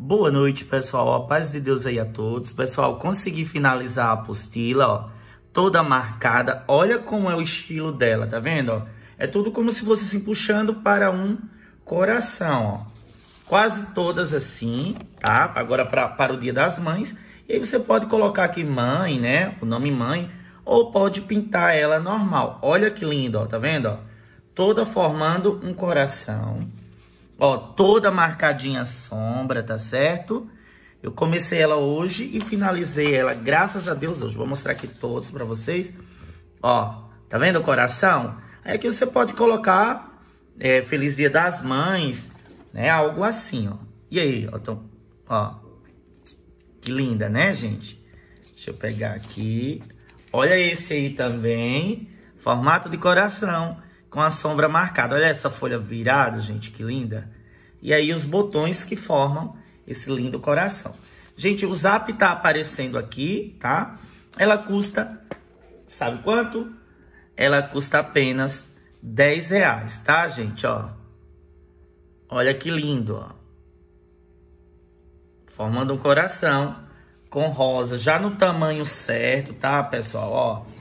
Boa noite, pessoal. A paz de Deus aí a todos. Pessoal, consegui finalizar a apostila, ó, toda marcada. Olha como é o estilo dela, tá vendo? É tudo como se fosse assim, puxando para um coração, ó. Quase todas assim, tá? Agora pra, para o Dia das Mães. E aí você pode colocar aqui mãe, né? O nome mãe. Ou pode pintar ela normal. Olha que lindo, ó. Tá vendo, ó? Toda formando um coração. Ó, toda marcadinha sombra, tá certo? Eu comecei ela hoje e finalizei ela, graças a Deus, hoje. Vou mostrar aqui todos pra vocês. Ó, tá vendo o coração? Aí aqui você pode colocar é, Feliz Dia das Mães, né? Algo assim, ó. E aí, ó, tô, ó. Que linda, né, gente? Deixa eu pegar aqui. Olha esse aí também, formato de coração com a sombra marcada. Olha essa folha virada, gente, que linda. E aí os botões que formam esse lindo coração. Gente, o Zap tá aparecendo aqui, tá? Ela custa, sabe quanto? Ela custa apenas 10 reais, tá, gente? Ó, olha que lindo, ó. Formando um coração com rosa, já no tamanho certo, tá, pessoal? Ó,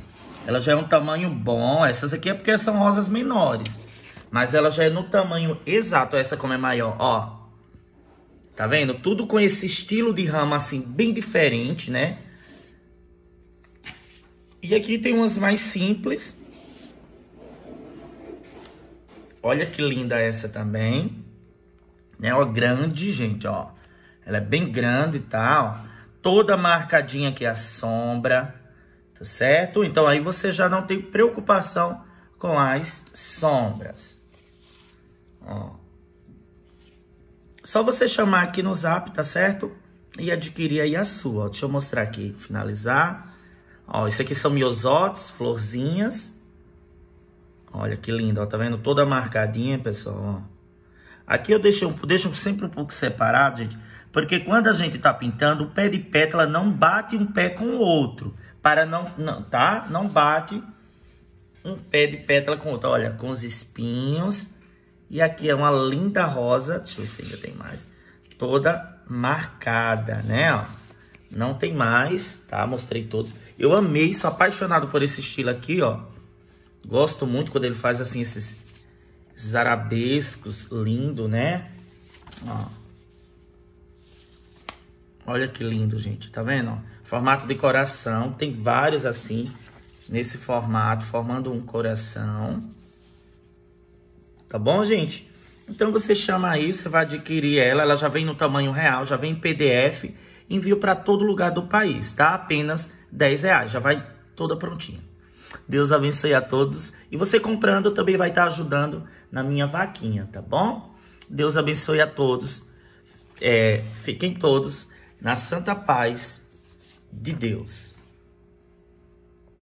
ela já é um tamanho bom. Essas aqui é porque são rosas menores. Mas ela já é no tamanho exato. Essa como é maior, ó. Tá vendo? Tudo com esse estilo de rama assim, bem diferente, né? E aqui tem umas mais simples. Olha que linda essa também. Né? Ó, grande, gente, ó. Ela é bem grande e tá, tal. Toda marcadinha aqui a sombra tá certo? Então aí você já não tem preocupação com as sombras. Ó. Só você chamar aqui no zap, tá certo? E adquirir aí a sua. Deixa eu mostrar aqui, finalizar. Ó, isso aqui são miosotes, florzinhas. Olha que lindo, ó, tá vendo? Toda marcadinha, pessoal, ó. Aqui eu deixo, deixo sempre um pouco separado, gente, porque quando a gente tá pintando, o pé de pétala não bate um pé com o outro para não, não, tá? Não bate um pé de pétala com outro. Olha, com os espinhos. E aqui é uma linda rosa. Deixa eu ver se ainda tem mais. Toda marcada, né? Ó, não tem mais, tá? Mostrei todos. Eu amei, sou apaixonado por esse estilo aqui, ó. Gosto muito quando ele faz assim esses, esses arabescos lindo, né? Ó. Olha que lindo, gente. Tá vendo? Ó? Formato de coração, tem vários assim, nesse formato, formando um coração. Tá bom, gente? Então você chama aí, você vai adquirir ela, ela já vem no tamanho real, já vem em PDF, envio para todo lugar do país, tá? Apenas 10 reais, já vai toda prontinha. Deus abençoe a todos. E você comprando também vai estar ajudando na minha vaquinha, tá bom? Deus abençoe a todos. É, fiquem todos na santa paz de Deus.